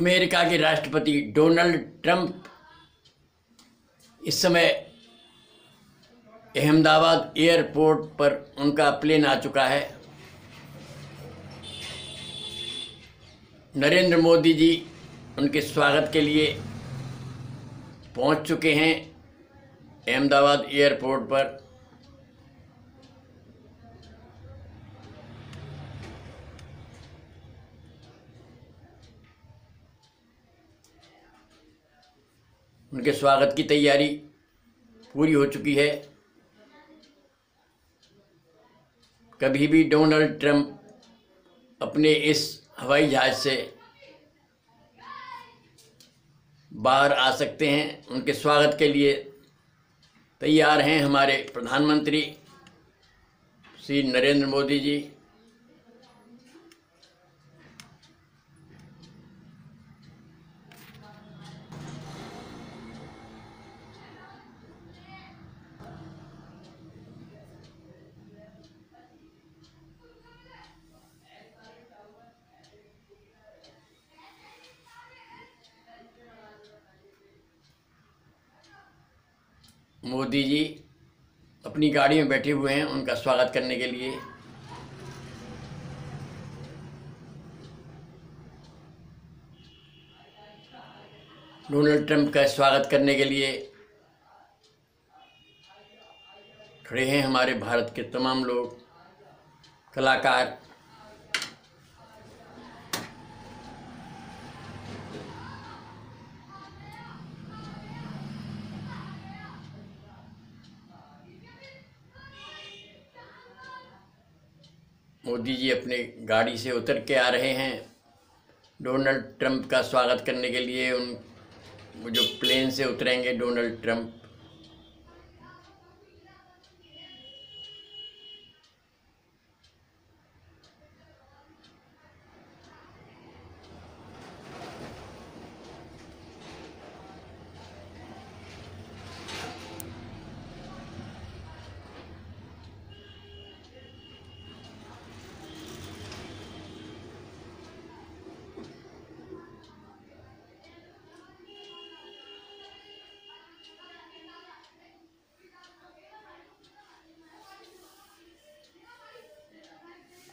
America के राष्ट्रपति Donald Trump इस समय अहमदाबाद एयरपोर्ट पर उनका प्लेन आ चुका है। नरेंद्र मोदी जी उनके स्वागत के लिए पहुँच चुके हैं अहमदाबाद एयरपोर्ट पर। उनके स्वागत की तैयारी पूरी हो चुकी है। कभी भी डोनाल्ड ट्रंप अपने इस हवाई जहाज़ से बाहर आ सकते हैं, उनके स्वागत के लिए तैयार हैं हमारे प्रधानमंत्री श्री नरेंद्र मोदी जी। मोदी जी अपनी गाड़ी में बैठे हुए हैं उनका स्वागत करने के लिए। डोनाल्ड ट्रंप का स्वागत करने के लिए खड़े हैं हमारे भारत के तमाम लोग, कलाकार मोदी जी अपने गाड़ी से उतर के आ रहे हैं। डोनाल्ड ट्रंप का स्वागत करने के लिए उन जो प्लेन से उतरेंगे, डोनाल्ड ट्रंप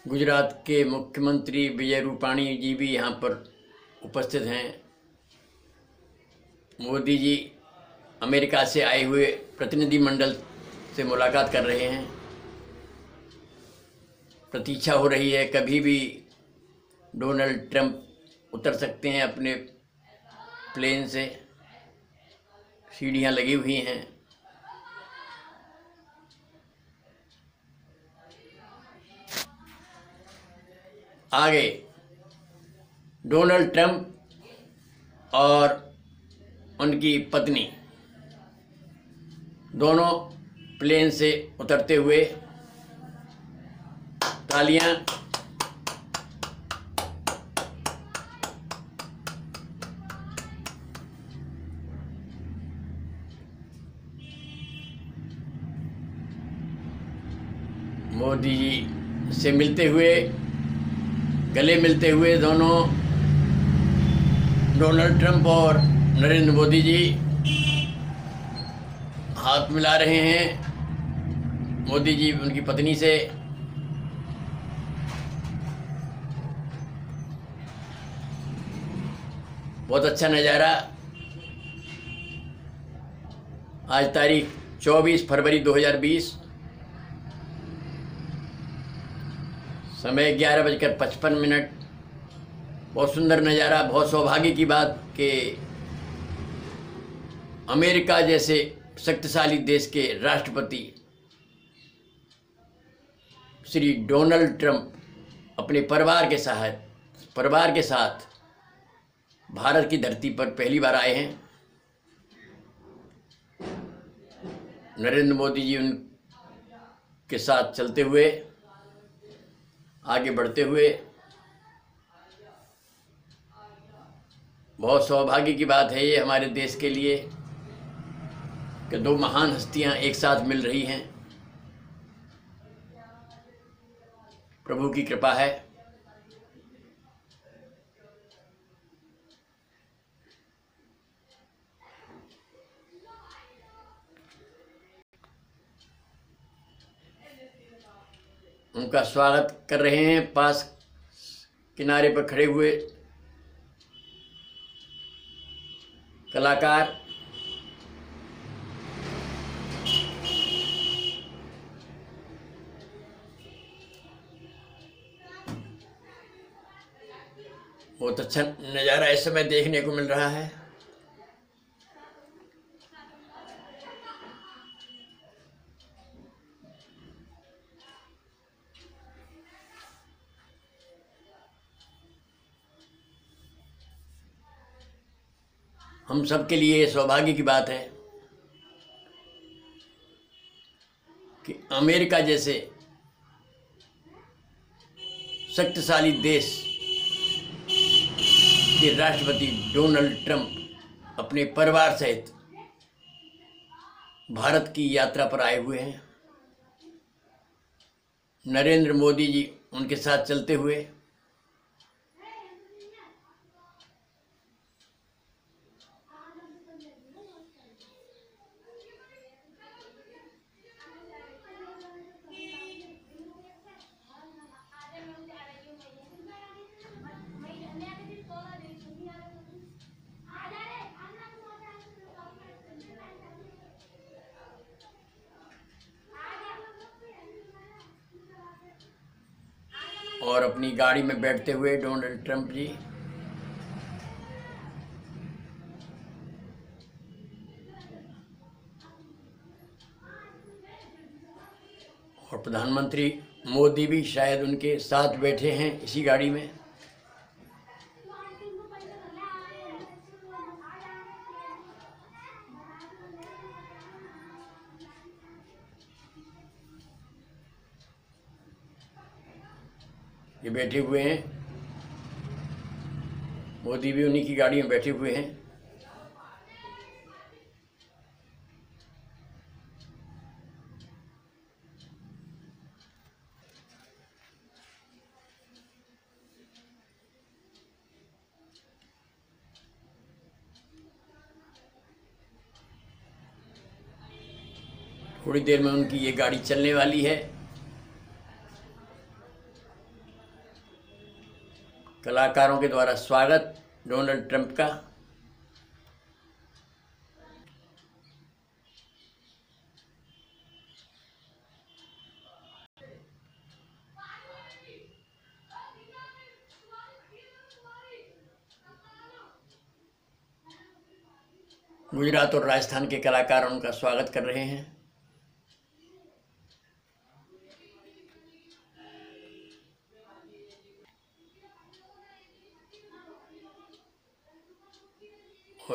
गुजरात के मुख्यमंत्री विजय रूपाणी जी भी यहाँ पर उपस्थित हैं। मोदी जी अमेरिका से आए हुए प्रतिनिधिमंडल से मुलाकात कर रहे हैं। प्रतीक्षा हो रही है, कभी भी डोनाल्ड ट्रंप उतर सकते हैं अपने प्लेन से। सीढ़ियाँ लगी हुई हैं। आगे। डोनाल्ड ट्रंप और उनकी पत्नी। दोनों प्लेन से उतरते हुए तालियाँ मोदी जी से मिलते हुए गले मिलते हुए दोनों, डोनाल्ड ट्रंप और नरेंद्र मोदी जी हाथ मिला रहे हैं। मोदी जी उनकी पत्नी से। बहुत अच्छा नज़ारा। आज तारीख 24 फरवरी 2020 समय ग्यारह बजकर पचपन मिनट। बहुत सुंदर नज़ारा, बहुत सौभाग्य की बात कि अमेरिका जैसे शक्तिशाली देश के राष्ट्रपति श्री डोनाल्ड ट्रंप अपने परिवार के साथ, परिवार के साथ भारत की धरती पर पहली बार आए हैं। नरेंद्र मोदी जी उन के साथ चलते हुए आगे बढ़ते हुए। बहुत सौभाग्य की बात है ये हमारे देश के लिए कि दो महान हस्तियाँ एक साथ मिल रही हैं। प्रभु की कृपा है। उनका स्वागत कर रहे हैं। पास किनारे पर खड़े हुए कलाकार बहुत अच्छा नज़ारा इस समय देखने को मिल रहा है। हम सब के लिए सौभाग्य की बात है कि अमेरिका जैसे शक्तिशाली देश के राष्ट्रपति डोनाल्ड ट्रंप अपने परिवार सहित भारत की यात्रा पर आए हुए हैं। नरेंद्र मोदी जी उनके साथ चलते हुए और अपनी गाड़ी में बैठते हुए डोनाल्ड ट्रंप जी। और प्रधानमंत्री मोदी भी शायद उनके साथ बैठे हैं इसी गाड़ी में। ये बैठे हुए हैं। मोदी भी उन्हीं की गाड़ी में बैठे हुए हैं। थोड़ी देर में उनकी ये गाड़ी चलने वाली है। कलाकारों के द्वारा स्वागत डोनाल्ड ट्रंप का। गुजरात और राजस्थान के कलाकार उनका स्वागत कर रहे हैं।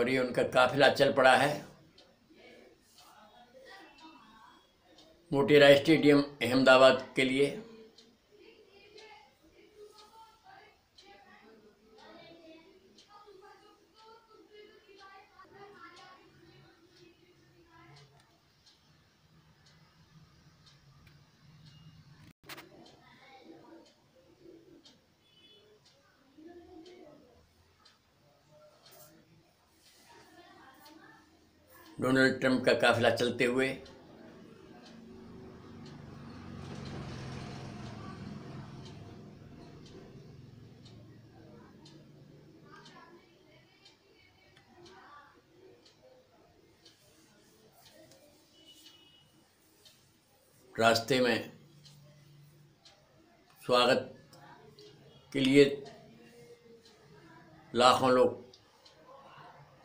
और ये उनका काफिला चल पड़ा है। मोटेरा स्टेडियम अहमदाबाद के लिए। डोनाल्ड ट्रंप का काफिला चलते हुए। रास्ते में स्वागत के लिए लाखों लोग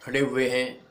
खड़े हुए हैं।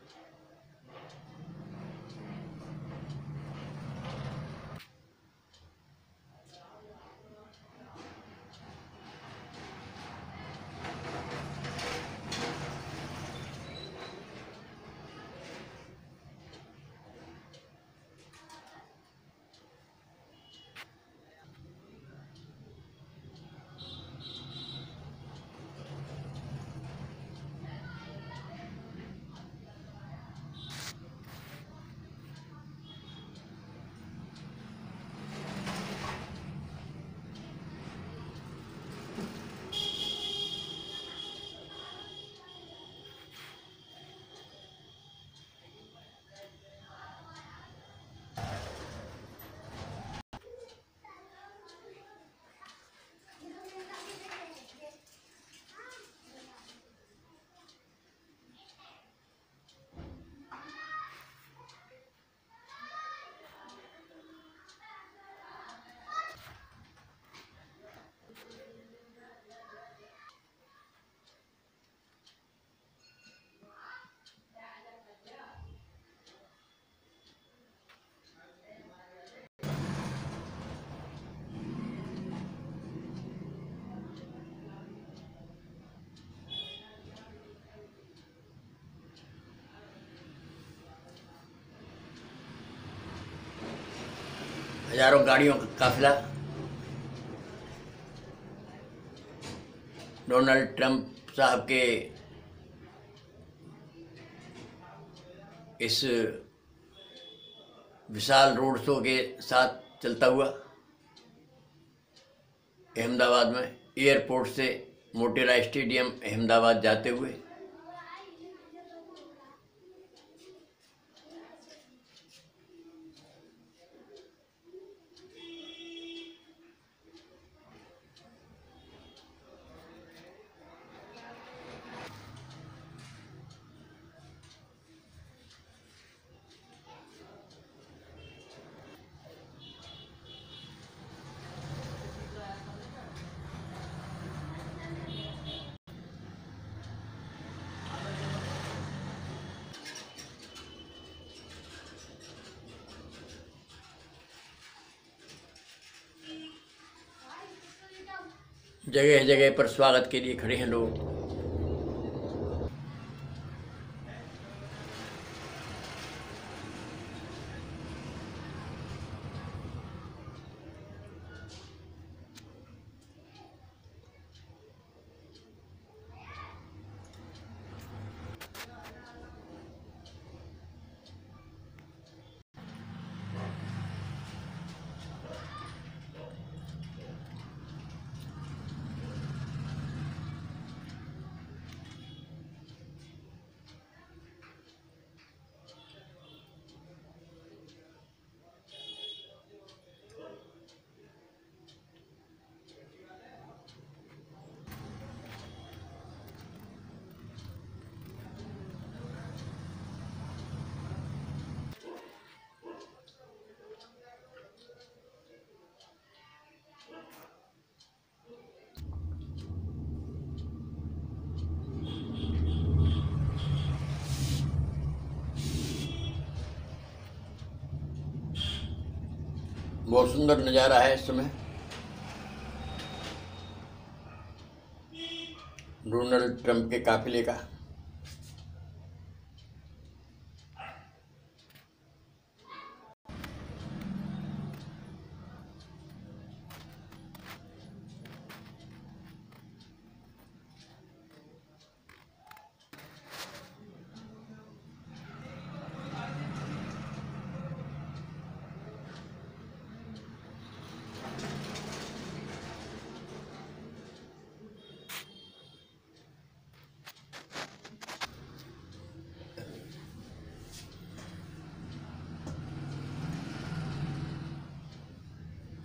हज़ारों गाड़ियों का काफिला। डोनाल्ड ट्रंप साहब के इस विशाल रोड शो के साथ चलता हुआ, अहमदाबाद में एयरपोर्ट से मोटेरा स्टेडियम अहमदाबाद जाते हुए जगह जगह पर स्वागत के लिए खड़े हैं लोग। बहुत सुंदर नज़ारा है इस समय। डोनाल्ड ट्रंप के काफिले का।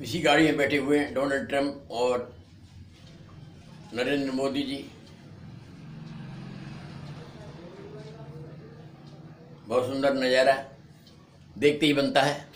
इसी गाड़ी में बैठे हुए हैं डोनाल्ड ट्रंप और नरेंद्र मोदी जी। बहुत सुंदर नज़ारा देखते ही बनता है।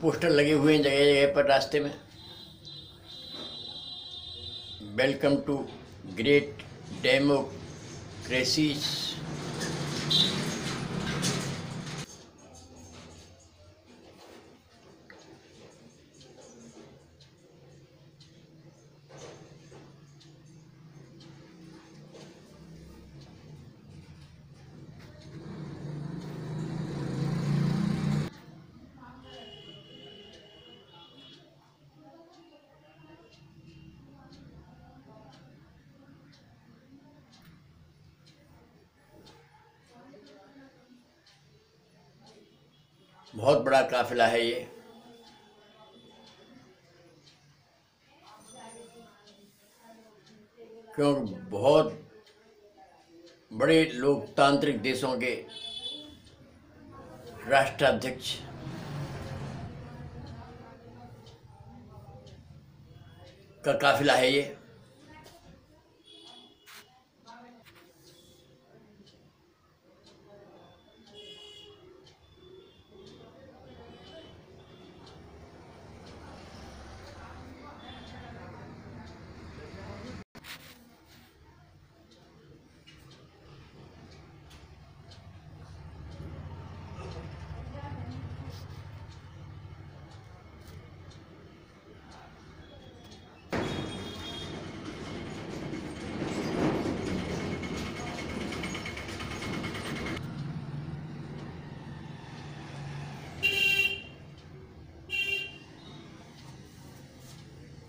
पोस्टर लगे हुए हैं जगह जगह पर रास्ते में। वेलकम टू ग्रेट डेमोक्रेसीज बहुत बड़ा काफिला है ये। क्योंकि बहुत बड़े लोकतांत्रिक देशों के राष्ट्राध्यक्ष। का काफिला है ये।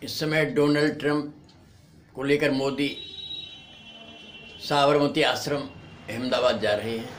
इस समय डोनाल्ड ट्रंप को लेकर मोदी साबरमती आश्रम अहमदाबाद जा रहे हैं।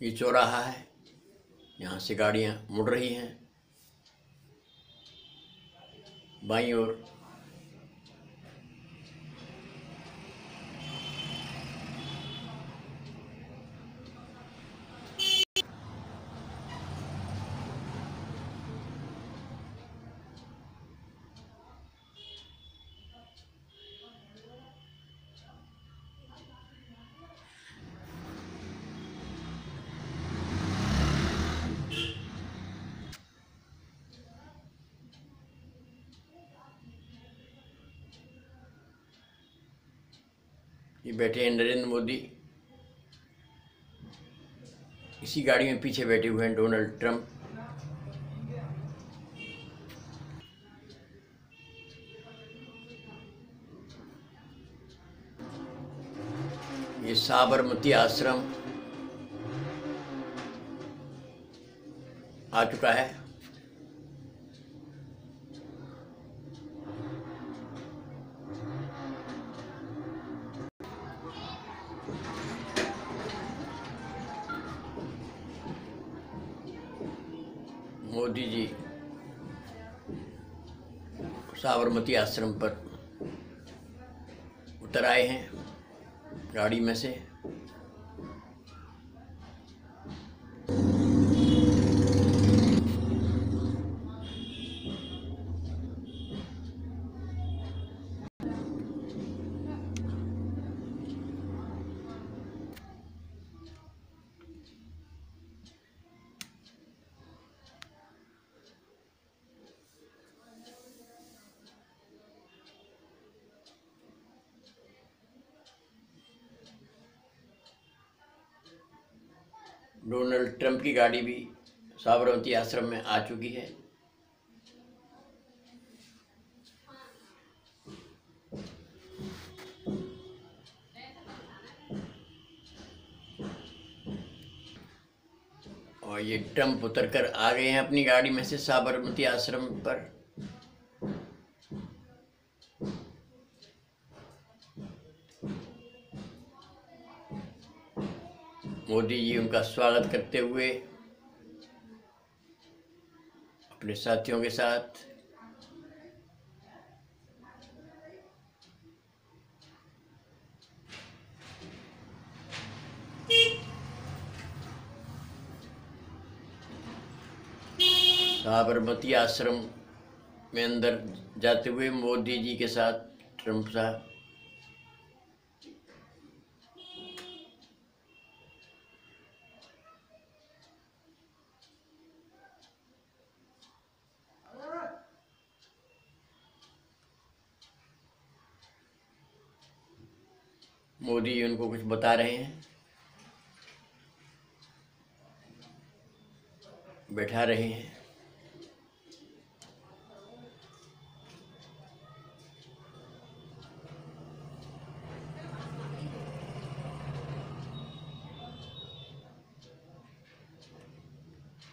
ये चौराहा है। यहाँ से गाड़ियाँ मुड़ रही हैं। बाई ओर ये बैठे हैं नरेंद्र मोदी। इसी गाड़ी में पीछे बैठे हुए हैं डोनाल्ड ट्रंप। ये साबरमती आश्रम आ चुका है। मोदी जी साबरमती आश्रम पर उतर आए हैं गाड़ी में से। डोनाल्ड ट्रंप की गाड़ी भी साबरमती आश्रम में आ चुकी है। और ये ट्रंप उतर कर आ गए हैं अपनी गाड़ी में से साबरमती आश्रम पर। मोदी जी, उनका स्वागत करते हुए, अपने साथियों के साथ, साबरमती आश्रम में अंदर जाते हुए मोदी जी के साथ ट्रंप साहब मोदी उनको कुछ बता रहे हैं। बैठा रहे हैं।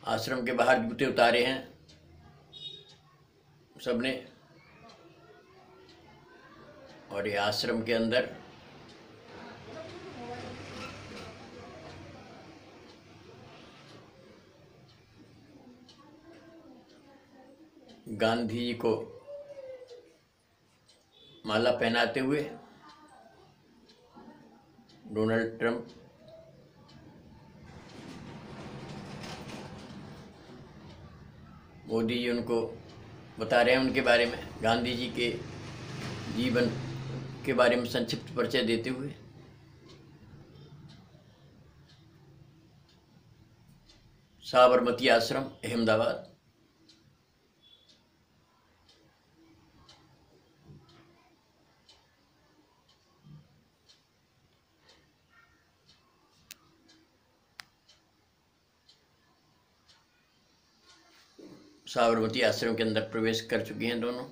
आश्रम के बाहर जूते उतारे हैं। सबने। और ये आश्रम के अंदर गांधी जी को माला पहनाते हुए डोनाल्ड ट्रंप मोदी जी उनको बता रहे हैं उनके बारे में, गांधी जी के जीवन के बारे में संक्षिप्त परिचय देते हुए। साबरमती आश्रम, अहमदाबाद। साबरमती आश्रम के अंदर प्रवेश कर चुकी हैं दोनों।